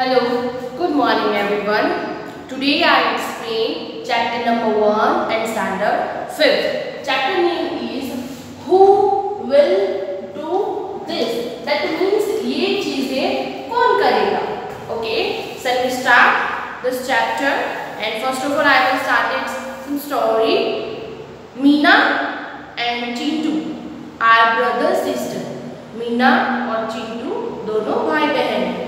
Hello, good morning everyone. Today I explain chapter number 1 and standard 5th. Chapter name is Who will do this? That means ये चीज़ें कौन करेगा? Okay, so we start this chapter and first of all I will start it some story. Meena and Chintu are brother sister. Meena और चिंटू दोनों भाई बहन हैं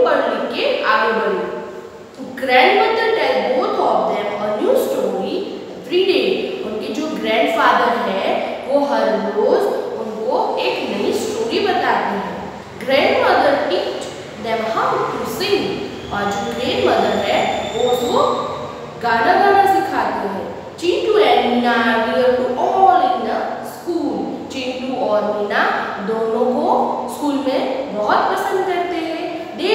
पढ़ लिख के आगे बढ़े। Grandmother tell both of them a new story every day उनके जो ग्रैंडफादर है, वो हर रोज उनको एक नई स्टोरी बताते हैं। Grandmother teach them how to sing और जो ग्रैंडमदर है, वो उसको गाना गाना सिखाते हैं। Chintu and Meena are dear to all in the school Chintu और मीना दोनों को स्कूल में बहुत पसंद करते हैं they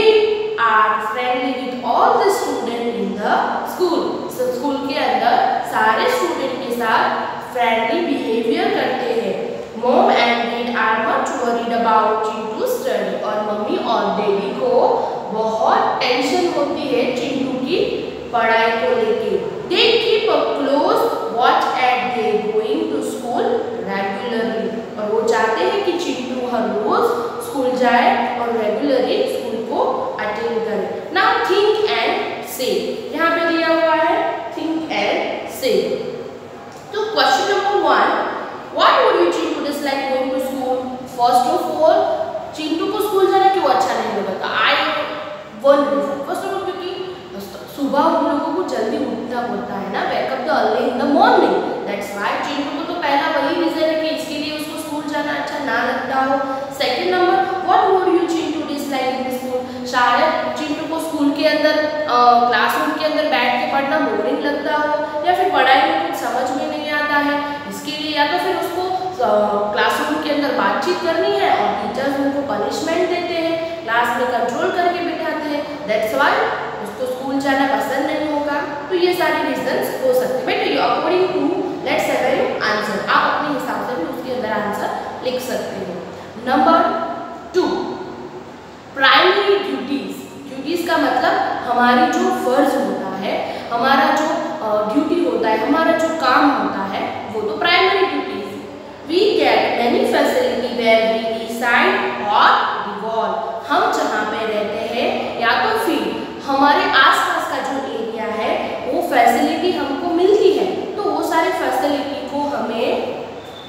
are friendly with all the student in the school school के अंदर सारे स्टूडेंट के साथ फ्रेंडली बिहेवियर करते हैं mom and dad are not worried about Chintu study और मम्मी और डैडी को बहुत टेंशन होती है चिंटू की पढ़ाई को लेके। They keep a close watch at they going to school regularly और वो चाहते हैं कि चिंटू हर रोज स्कूल जाए और रेगुलरली स्कूल को अटेंड करे। नाउ थिंक एंड से यहाँ पे दिया हुआ है थिंक एंड से तो question number one what would you Chintu dislike going to school first of all Chintu को स्कूल जाना क्यों अच्छा नहीं लगता वन फ़र्स्ट ऑफ़ ऑल क्योंकि सुबह उन लोगों को जल्दी उठना पड़ता है ना wake up the early in the morning that's Chintu को तो पहला वही रीजन है कि इसके लिए उसको स्कूल जाना अच्छा ना लगता हो। Second number what would you Chintu dislike in school शायद चिंटू को स्कूल के अंदर क्लासरूम के अंदर बैठ के पढ़ना बोरिंग लगता हो, या फिर पढ़ाई में कुछ समझ में नहीं आता है। इसके लिए या तो फिर उसको क्लासरूम के अंदर बातचीत करनी है और टीचर्स उनको पनिशमेंट देते हैं। क्लास में कंट्रोल करके बिठाते हैं. दैट्स वाई उसको स्कूल जाना पसंद नहीं होगा. तो ये सारे रीजंस हो सकते हैं. बेटे according to let's have you answer आप अपने हिसाब से भी उसके अंदर आंसर लिख सकते हो. Number two primary duties duties का मतलब हमारी जो फ़र्ज़ होता है, हमारा जो ड्यूटी होता है, हमारा जो काम होता है वो तो primary duties we get many facility where we decide और डिवॉल्व हम जहाँ पे रहते हैं या तो फिर हमारे आसपास का जो एरिया है वो फैसिलिटी हमको मिलती है तो वो सारी फैसिलिटी को हमें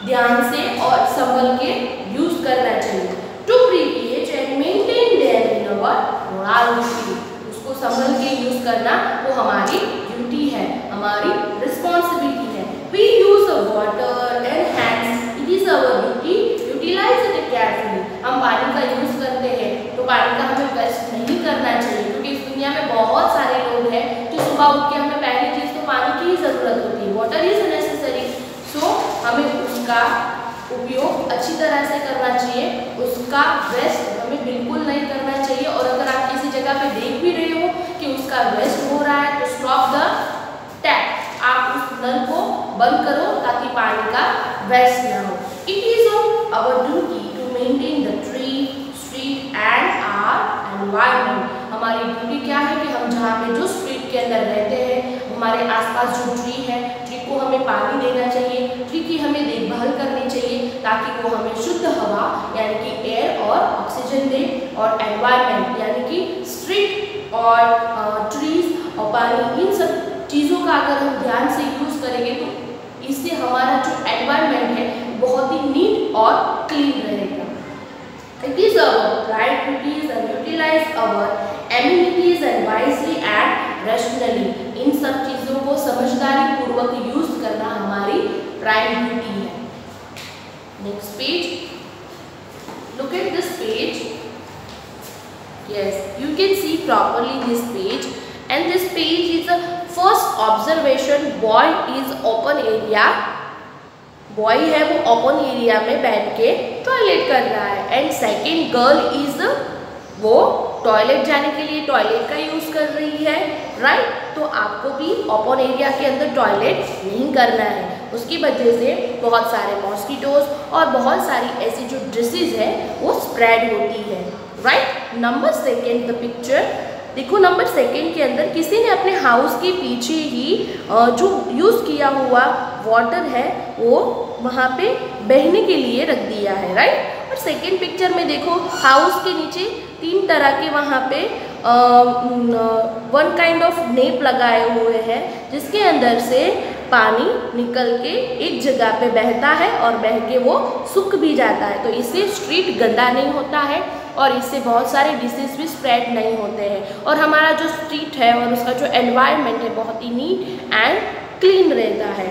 ध्यान से और संभल के यूज़ करना चाहिए to privilege and maintain their in our moral उसको संभल के यूज़ करना वो हमारी ड्यूटी है, हमारी रिस्पॉन्सिबिलिटी है। We use water and hands it is our duty utilise it carefully हम पानी का यूज़ करते हैं तो पानी का हमें वेस्ट नहीं करना चाहिए, क्योंकि इस दुनिया में बहुत सारे लोग हैं जो सुबह उठ के हमें पहली चीज़ तो पानी की ही ज़रूरत होती है। वाटर इज़ नेसेसरी सो हमें उसका उपयोग अच्छी तरह से करना चाहिए। उसका वेस्ट हमें बिल्कुल नहीं करना चाहिए और अगर आप जगह पे देख भी रहे हो कि उसका वेस्ट हो रहा है तो स्टॉप द टैप आप उस नल को बंद करो ताकि पानी का वेस्ट ना हो. It is our duty to maintain the tree street and our environment हमारी ड्यूटी क्या है कि हम जहाँ पे जो स्ट्रीट के अंदर रहते हैं, हमारे आसपास जो ट्री है ट्री को हमें पानी देना चाहिए ट्री की हमें देखभाल करनी चाहिए ताकि वो हमें शुद्ध हवा, यानी कि एयर और ऑक्सीजन दे और एनवायरमेंट और ट्रीज और पानी, इन सब चीज़ों का अगर हम ध्यान से यूज़ करेंगे तो इससे हमारा जो एनवायरमेंट है, बहुत ही नीट और क्लीन रहेगा। Is our right duties and utilize our amenities and wisely and rationally. इन सब चीज़ों को समझदारी पूर्वक यूज़ करना हमारी प्राइम ड्यूटी है। Next page Yes, you can see properly this page. And this page is the first observation. Boy is open area. Boy है वो ओपन एरिया में बैठ के टॉयलेट कर रहा है. एंड सेकेंड गर्ल इज़ वो टॉयलेट जाने के लिए टॉयलेट का यूज़ कर रही है. Right right? तो आपको भी ओपन एरिया के अंदर टॉयलेट नहीं करना है. उसकी वजह से बहुत सारे मॉस्किटोज और बहुत सारी ऐसी जो डिसीज है, वो स्प्रेड होती है. Right number second the picture. देखो, नंबर सेकेंड के अंदर किसी ने अपने हाउस के पीछे ही जो यूज़ किया हुआ वाटर है, वो वहाँ पे बहने के लिए रख दिया है राइट और सेकेंड पिक्चर में देखो हाउस के नीचे तीन तरह के वहाँ पे वन काइंड ऑफ़ नेप लगाए हुए हैं, जिसके अंदर से पानी निकल के एक जगह पे बहता है और बह के वो सूख भी जाता है। तो इससे स्ट्रीट गंदा नहीं होता है और इससे बहुत सारे डिसीज भी स्प्रेड नहीं होते हैं। और हमारा जो स्ट्रीट है और उसका जो एनवायरनमेंट है बहुत ही नीट एंड क्लीन रहता है।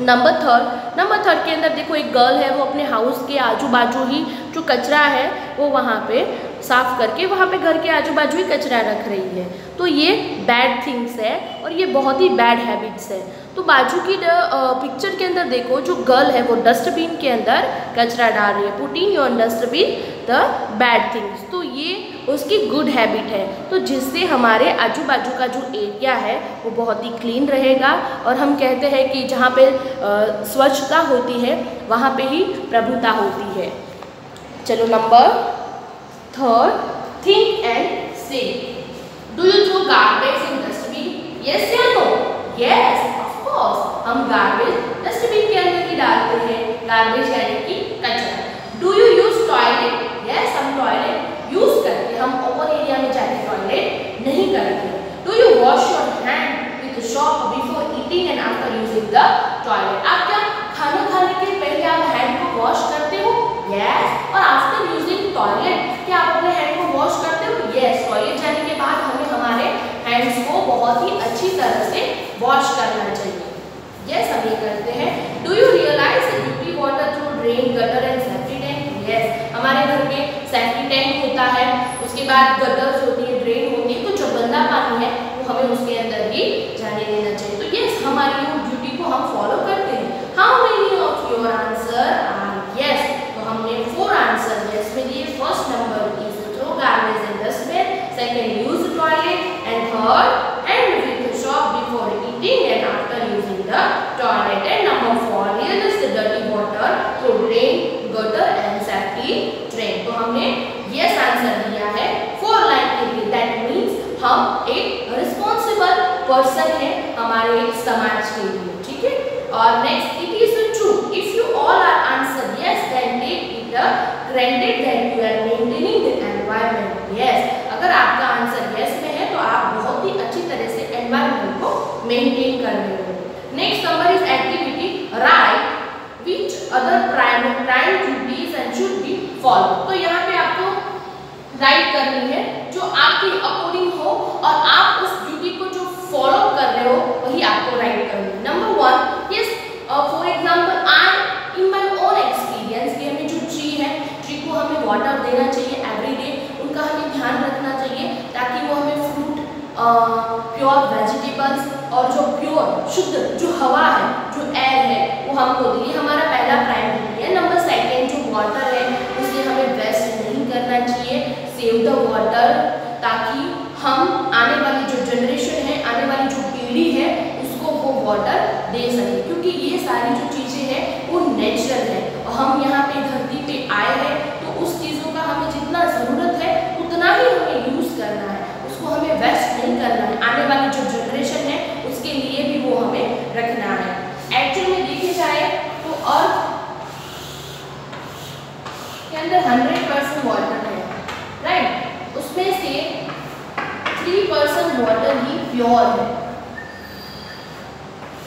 नंबर थर्ड नंबर थर्ड के अंदर देखो एक गर्ल है, वो अपने हाउस के आजू बाजू ही जो कचरा है, वो वहाँ पे साफ़ करके वहाँ पे घर के आजू बाजू ही कचरा रख रही है। तो ये बैड थिंग्स है और ये बहुत ही बैड हैबिट्स है। तो बाजू की पिक्चर के अंदर देखो, जो गर्ल है वो डस्टबिन के अंदर कचरा डाल रही है putting your dustbin the bad things तो ये उसकी गुड हैबिट है। तो जिससे हमारे आजू बाजू का जो एरिया है वो बहुत ही क्लीन रहेगा और हम कहते हैं कि जहाँ पे स्वच्छता होती है, वहाँ पे ही प्रभुता होती है। चलो number third think and say do you throw garbage in dustbin yes या नो यस कोर्स हम गार्बेज डस्टबिन के अंदर ही डालते हैं। गार्बेज यानी कि कचरा। Do you use toilet yes हम टॉयलेट यूज़ करते हम ओपन एरिया में जाके टॉयलेट नहीं करते do you wash your hand with soap before eating and after using the toilet आप क्या खाना खाने के पहले आप हैंड को वॉश करते हो यस और आफ्टर यूजिंग टॉयलेट क्या आप अपने हैंड को वॉश करते हो यस टॉयलेट जाने के बाद हमें हमारे हैंड्स को बहुत ही अच्छी तरह से वॉश करना चाहिए। यस हम ये करते हैं। Do you realise up water through drain gutter and safety tank yes हमारे घर में सेफ्टी टैंक होता है। उसके बाद गटर्स होती है ड्रेन होती है तो जो गंदा पानी है वो हमें उसके अंदर ही जाने देना चाहिए तो यस हमारी ड्यूटी को हम फॉलो करते हैं how many of your answer are yes तो हमने फोर आंसर यस में दिए first number is throw garbage in dustbin second use toilet and third and with soap before eating and after using the toilet and number four here is the dirty water through drain gutter and safety drain तो हमने yes answer दिया है four line के लिए that means हम एक responsible person है हमारे समाज के लिए ठीक है और next it is true if you all are answer then take it uh, granted that you are maintaining the environment yes अगर आपका आंसर yes में है तो आप बहुत ही अच्छी तरह से एनवायरनमेंट को मेंटेन कर रहे हो Next number is activity. Write which other prime prime duties and should be followed. तो यहाँ पे आपको राइट करनी है जो आपके अकॉर्डिंग हो और आप उस ड्यूटी को जो फॉलो कर रहे हो वही आपको राइट करनी है number one yes for example I in my own experience कि हमें जो ट्री है ट्री को हमें वाटर देना चाहिए एवरी डे उनका हमें ध्यान रखना चाहिए ताकि वो हमें फ्रूट प्योर वेजिटेबल्स और जो प्योर शुद्ध जो हवा है, जो एयर है, वो हमको दे। हमारा पहला प्राइमरी है। नंबर सेकेंड जो वाटर है, उसे हमें वेस्ट नहीं करना चाहिए। सेव द वाटर ताकि हम आने वाली जो जनरेशन है आने वाली जो पीढ़ी है उसको वो वाटर दे सके। क्योंकि ये सारी जो चीज़ें हैं, वो नेचुरल है। और हम यहाँ पे धरती पे आए हैं तो उस चीज़ों का हमें जितना ज़रूरत है, उतना ही हमें यूज़ करना है। उसको हमें वेस्ट नहीं करना है। आने वाली जो जनरेशन है, उसके लिए भी वो हमें रखना है। एक्चुअल में देखे जाए तो अर्थ के अंदर हंड्रेड परसेंट वाटर है राइट उसमें से थ्री परसेंट वाटर ही प्योर है।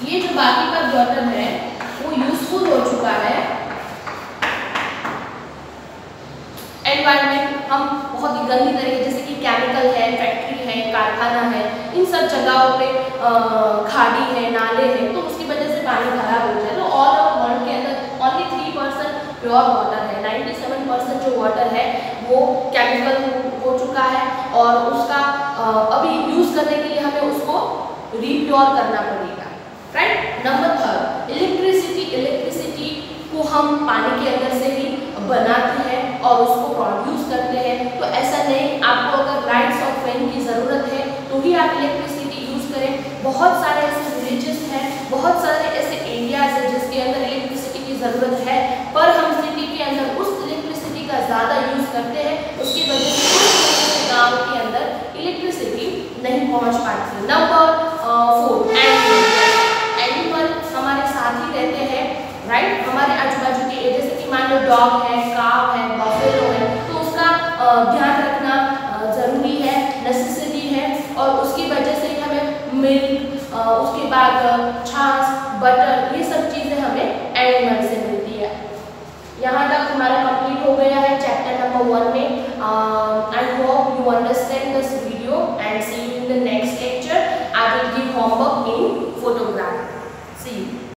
ये जो बाकी का वाटर है, वो यूजफुल हो चुका है। एनवायरमेंट हम बहुत ही गंदी तरीके, जैसे कि केमिकल है फैक्ट्री है, कारखाना है, इन सब जगहों पे खाड़ी है, नाले हैं तो उसकी वजह से पानी खराब हो। जाए तो ऑल ओवर वर्ल्ड के अंदर only three percent pure water है। नाइन्टी सेवन परसेंट जो वाटर है, वो केमिकल हो चुका है और उसका अभी यूज़ करने के लिए हमें उसको रिप्योर करना पड़ेगा। Right number third electricity electricity को हम पानी के अंदर से ही बनाते हैं और उसको प्रोड्यूस करते हैं। तो ऐसा नहीं, आपको अगर लाइट्स और फ़ैन की ज़रूरत है तो ही आप इलेक्ट्रिसिटी यूज़ करें। बहुत सारे ऐसे विलेजेस हैं, बहुत सारे ऐसे एरियाज़ हैं जिसके अंदर इलेक्ट्रिसिटी की ज़रूरत है। और उसकी वजह से हमें मिल्क उसके बाद छाछ बटर ये सब चीज़ें हमें एनिमल से मिलती है। यहाँ तक हमारा कंप्लीट हो गया है चैप्टर नंबर वन में। I hope you understand this video and see you in the next lecture I will give homework in photography see you.